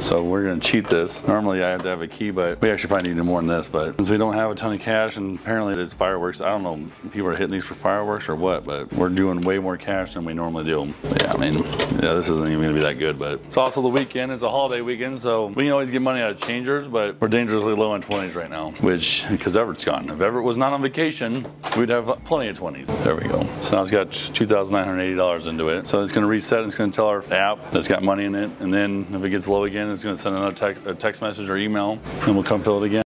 So we're gonna cheat this. Normally I have to have a key, but we actually probably need more than this. But since we don't have a ton of cash and apparently it's fireworks, I don't know if people are hitting these for fireworks or what, but we're doing way more cash than we normally do. But yeah, I mean, yeah, this isn't even gonna be that good, but it's also the weekend. It's a holiday weekend, so we can always get money out of changers, but we're dangerously low on 20s right now, which, because Everett's gone. If Everett was not on vacation, we'd have plenty of 20s. There we go. So now it's got $2,980 into it. So it's gonna reset, it's gonna tell our app that's got money in it, and then if it gets low again, it's gonna send another text, a text message or email, and we'll come fill it again.